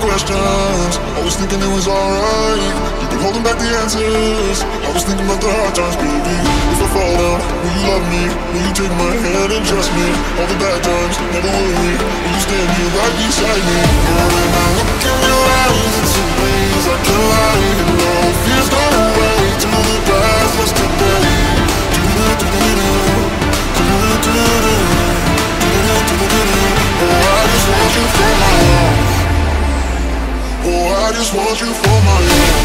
questions I was thinking it was alright You've been holding back the answers I was thinking about the hard times, baby If I fall down, will you love me? Will you take my hand and trust me? All the bad times, never worry Will you stand here right beside me? Just want you for my own